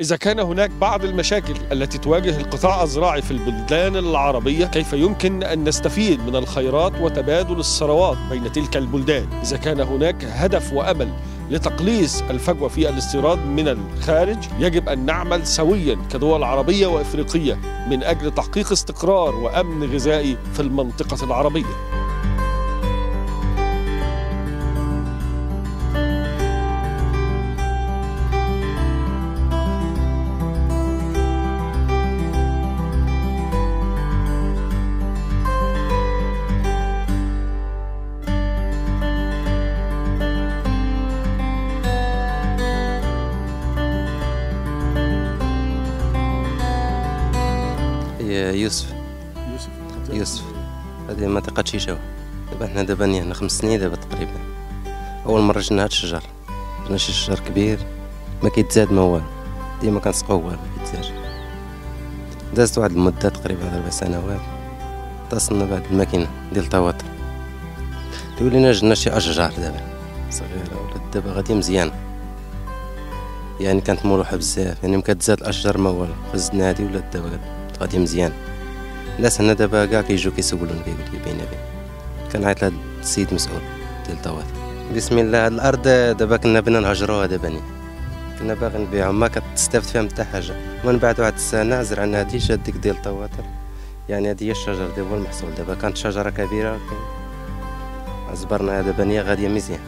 إذا كان هناك بعض المشاكل التي تواجه القطاع الزراعي في البلدان العربية كيف يمكن أن نستفيد من الخيرات وتبادل الثروات بين تلك البلدان؟ إذا كان هناك هدف وأمل لتقليص الفجوة في الاستيراد من الخارج يجب أن نعمل سويا كدول عربية وإفريقية من أجل تحقيق استقرار وأمن غذائي في المنطقة العربية. يوسف. يوسف يوسف. هذه منطقة شيشاوة دابا حنا دابا هنا خمس سنين دابا تقريبا. أول مرة شفنا هاد الشجر. شفنا شي شجر كبير. ما كيتزاد ما والو. ديما كنسقو هو ما كيتزادش. دازت واحد المدة تقريبا أربع سنوات. اتصلنا بواحد الماكينة ديال طواطر تولينا جبنا شي أشجار دابا. صغيرة ولات دابا غادي مزيانة. يعني كانت ملوحة بزاف. يعني مكتزاد الأشجار ما والو. فزدنا هادي ولات دابا غادي مزيان. الناس هنا دابا كاع كيجيو كيسولوني كيقول لي بينا بين كنعيط لهاد السيد مسؤول ديال الطوات بسم الله هاد الأرض دابا كنا بنا نهجروها دابا كنا باغي نبيعها ما كتستافد فيها حتى حاجة. ومن بعد واحد السنة زرعنا هادي جات ديك ديال الطواتر يعني هادي هي الشجر دابا هو المحصول دابا. كانت شجرة كبيرة زبرنا دابا نيه غادية مزيان.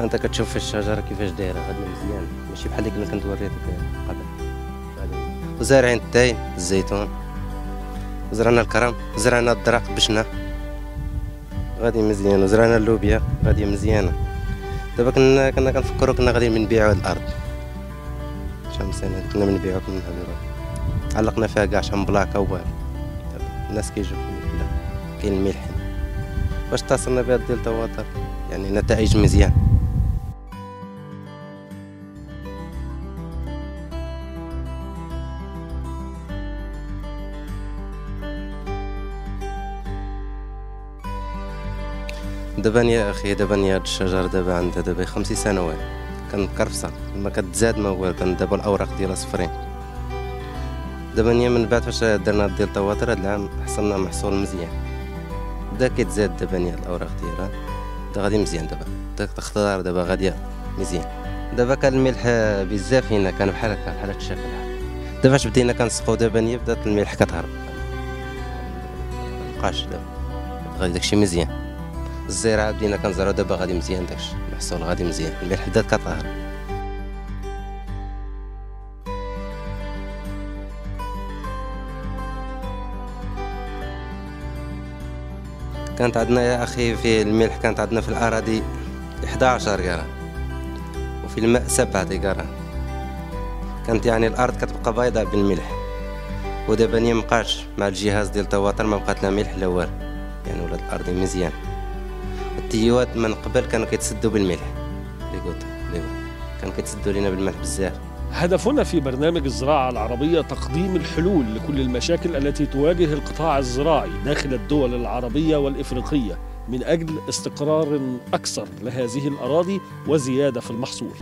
أنت كتشوف الشجرة كيفاش دايرة غادية مزيان. ماشي بحال اللي كنت وريتك قبل. وزارعين التاين الزيتون. زرعنا الكرم زرعنا الدرق بشنا. غادي مزيان وزرعنا اللوبيا غادي مزيانة. دابا كنا كنا كنفكروا كنا غادي نبيعوا الأرض. شحال سنة؟ كنا بنبيعوا كنا نهضروا علقنا فيها كاع شحال بلاكة وبال الناس كيجيو كاين الملح. باش اتصلنا بها ديال التواتر؟ يعني نتائج مزيان. دابا يا أخي دابا هاد الشجر دابا عندها دابا خمس سنوات. كان كرفصه ما كتزاد ما هو كان دابا الأوراق ديالها صفرين دابا من بعد فاش درنا ديال الطواطر هاد العام حصلنا محصول مزيان. بدا كيتزاد دابا الأوراق ديالها. دا غادي مزيان دابا. داك الخضار دابا غادي مزيان. دابا كان الملح بزاف هنا كان بحال هكا بحال هاد الشكل دابا فاش بدينا كنسقو دابا بدات الملح كتهرب. مبقاش دابا. غادي داكشي مزيان. الزراعه بدينا كنزرعو دابا غادي مزيان داكشي. المحصول غادي مزيان. الملح بدات كطهر. كانت عندنا يا أخي في الملح كانت عندنا في الأراضي 11 قرا. وفي الماء سبعة قرا. كانت يعني الأرض كتبقى بيضاء بالملح. ودابا ما مبقاش مع الجهاز ديال التواتر ما بقات لا ملح لا والو. يعني ولات الأرض مزيان. التيوات من قبل كانوا كيتسدوا بالملح. اللي قلت كانوا كيتسدوا لنا بالملح بزاف. هدفنا في برنامج الزراعة العربية تقديم الحلول لكل المشاكل التي تواجه القطاع الزراعي داخل الدول العربية والإفريقية من أجل استقرار أكثر لهذه الأراضي وزيادة في المحصول.